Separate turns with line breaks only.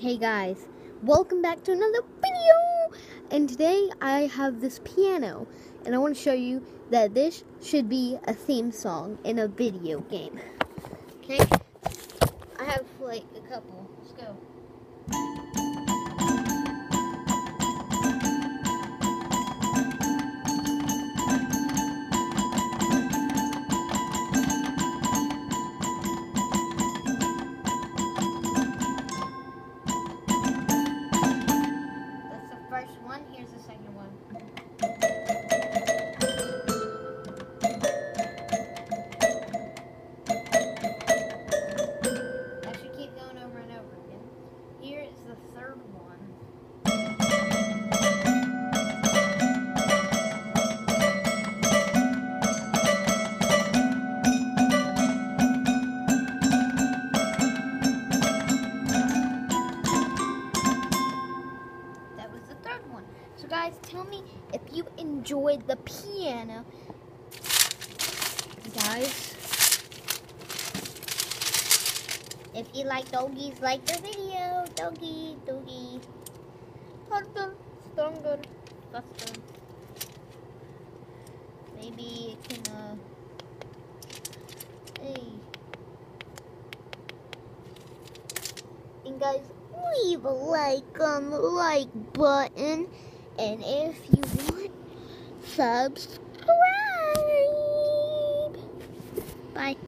Hey guys, welcome back to another video! And today I have this piano, and I want to show you that this should be a theme song in a video game. Okay? I have like a couple. Let's go. Third one. So guys, tell me if you enjoyed the piano. Guys, if you like doggies, like the video. Doggy, doggy. Harder, stronger, faster. Maybe it can, uh, hey. And guys, leave a like on the like button. And if you want, subscribe.